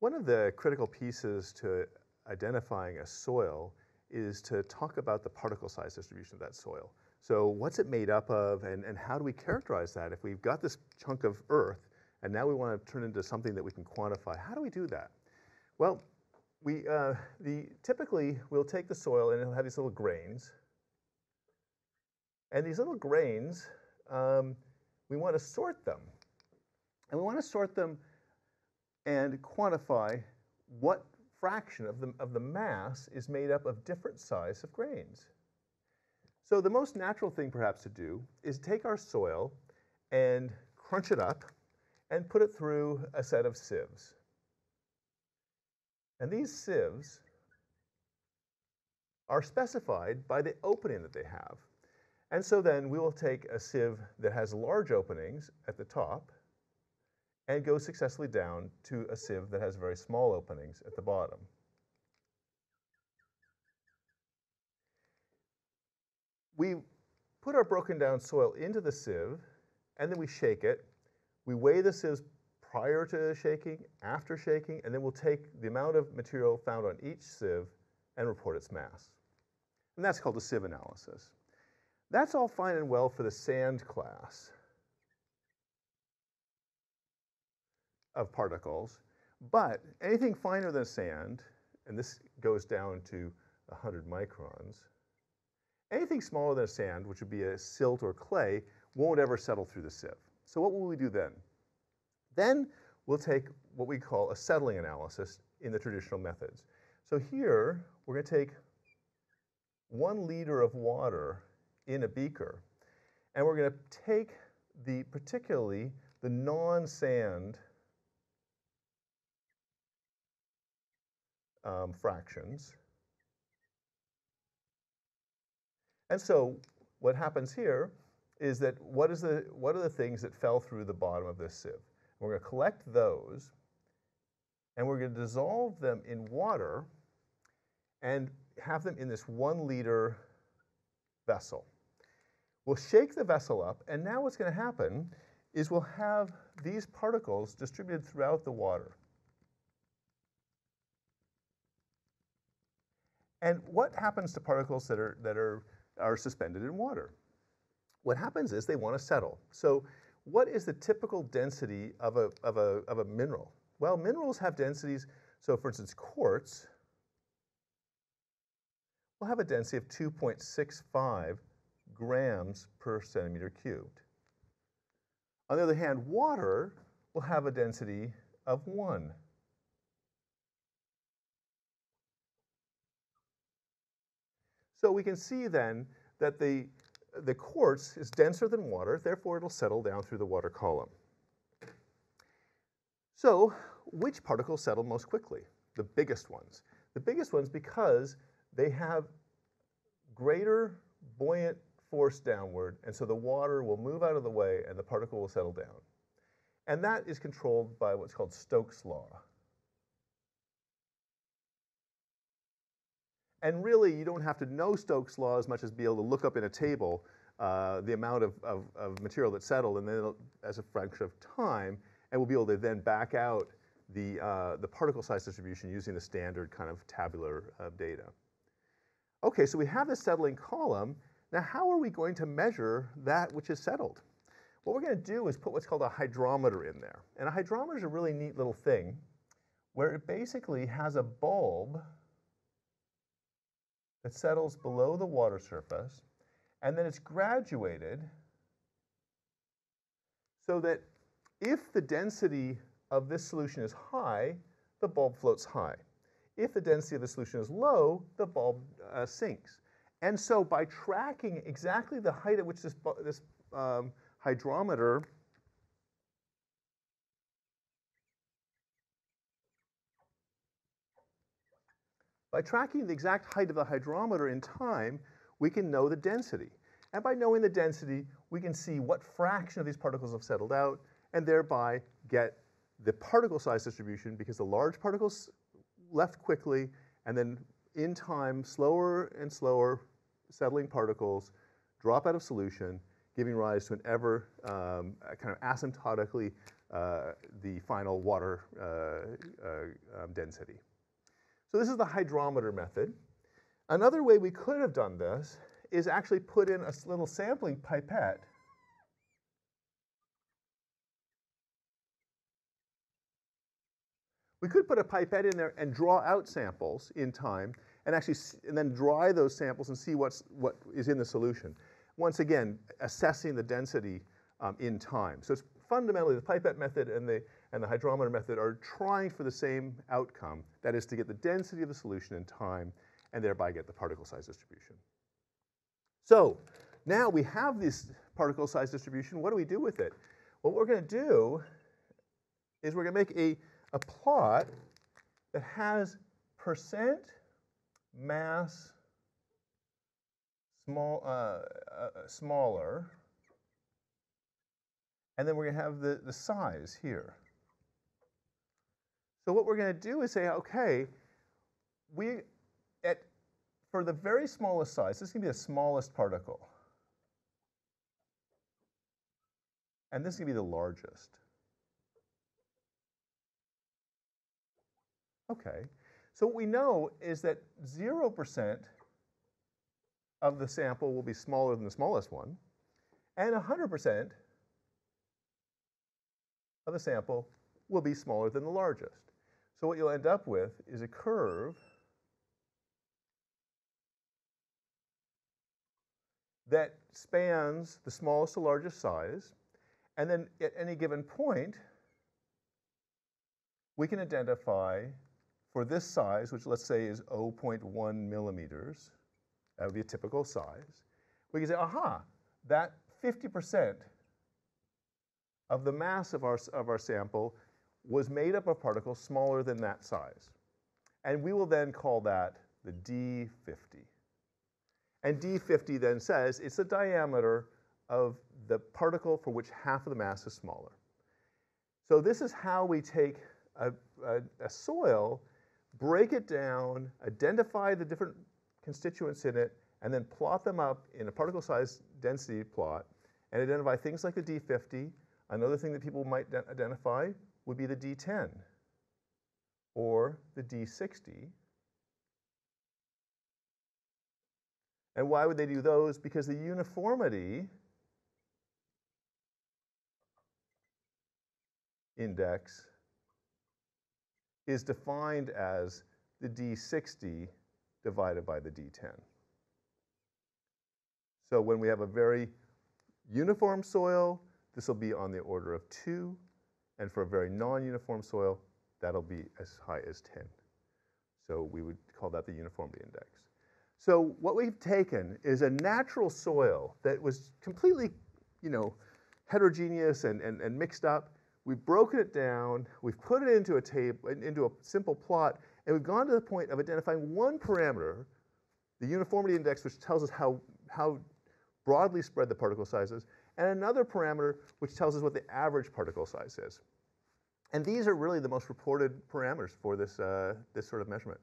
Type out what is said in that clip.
One of the critical pieces to identifying a soil is to talk about the particle size distribution of that soil. So what's it made up of and, and how do we characterize that? If we've got this chunk of earth and now we want to turn into something that we can quantify, how do we do that? Well, we, uh, the, typically we'll take the soil and it'll have these little grains. And these little grains, um, we want to sort them. And we want to sort them and quantify what fraction of the, of the mass is made up of different size of grains. So the most natural thing perhaps to do is take our soil and crunch it up and put it through a set of sieves. And these sieves are specified by the opening that they have. And so then we will take a sieve that has large openings at the top and go successfully down to a sieve that has very small openings at the bottom. We put our broken down soil into the sieve, and then we shake it. We weigh the sieves prior to shaking, after shaking, and then we'll take the amount of material found on each sieve and report its mass. And that's called a sieve analysis. That's all fine and well for the sand class. Of particles, but anything finer than sand, and this goes down to 100 microns, anything smaller than sand, which would be a silt or clay, won't ever settle through the sieve. So what will we do then? Then we'll take what we call a settling analysis in the traditional methods. So here, we're going to take one liter of water in a beaker, and we're going to take the particularly the non-sand um, fractions. And so what happens here is that what, is the, what are the things that fell through the bottom of this sieve? We're going to collect those, and we're going to dissolve them in water and have them in this one liter vessel. We'll shake the vessel up, and now what's going to happen is we'll have these particles distributed throughout the water. And what happens to particles that are, that are, are suspended in water? What happens is they want to settle. So what is the typical density of a, of a, of a mineral? Well, minerals have densities, so for instance, quartz will have a density of 2.65 grams per centimeter cubed. On the other hand, water will have a density of 1 So we can see then that the, the quartz is denser than water, therefore it'll settle down through the water column. So which particles settle most quickly? The biggest ones. The biggest ones because they have greater buoyant force downward, and so the water will move out of the way and the particle will settle down. And that is controlled by what's called Stokes' law. And really, you don't have to know Stokes' law as much as be able to look up in a table uh, the amount of, of, of, material that's settled, and then as a function of time, and we'll be able to then back out the, uh, the particle size distribution using the standard kind of tabular uh, data. Okay, so we have this settling column. Now, how are we going to measure that which is settled? What we're going to do is put what's called a hydrometer in there. And a hydrometer is a really neat little thing where it basically has a bulb that settles below the water surface, and then it's graduated so that if the density of this solution is high, the bulb floats high. If the density of the solution is low, the bulb uh, sinks. And so by tracking exactly the height at which this, this um, hydrometer By tracking the exact height of the hydrometer in time, we can know the density. And by knowing the density, we can see what fraction of these particles have settled out, and thereby get the particle size distribution because the large particles left quickly, and then in time, slower and slower settling particles drop out of solution, giving rise to an ever um, kind of asymptotically uh, the final water uh, uh, um, density. So this is the hydrometer method. Another way we could have done this is actually put in a little sampling pipette We could put a pipette in there and draw out samples in time and actually and then dry those samples and see what's, what is in the solution. Once again, assessing the density um, in time. So it's fundamentally the pipette method and the, and the hydrometer method are trying for the same outcome, that is to get the density of the solution in time and thereby get the particle size distribution. So now we have this particle size distribution. What do we do with it? What we're going to do is we're going to make a a plot that has percent mass small, uh, uh, smaller, and then we're going to have the, the size here. So what we're going to do is say, okay, we at for the very smallest size, this is going to be the smallest particle. And this is going to be the largest. Okay, so what we know is that 0% of the sample will be smaller than the smallest one, and 100% of the sample will be smaller than the largest. So what you'll end up with is a curve that spans the smallest to largest size, and then at any given point, we can identify for this size, which let's say is 0.1 millimeters, that would be a typical size, we can say, aha, that 50% of the mass of our, of our sample was made up of particles smaller than that size. And we will then call that the D50. And D50 then says it's the diameter of the particle for which half of the mass is smaller. So this is how we take a, a, a soil break it down, identify the different constituents in it, and then plot them up in a particle size density plot and identify things like the D50. Another thing that people might identify would be the D10 or the D60. And why would they do those? Because the uniformity index is defined as the D60 divided by the D10. So when we have a very uniform soil, this will be on the order of 2, and for a very non-uniform soil, that'll be as high as 10. So we would call that the uniformity index. So what we've taken is a natural soil that was completely, you know, heterogeneous and, and, and mixed up, We've broken it down, we've put it into a table, into a simple plot, and we've gone to the point of identifying one parameter, the uniformity index, which tells us how, how broadly spread the particle size is, and another parameter which tells us what the average particle size is. And these are really the most reported parameters for this, uh, this sort of measurement.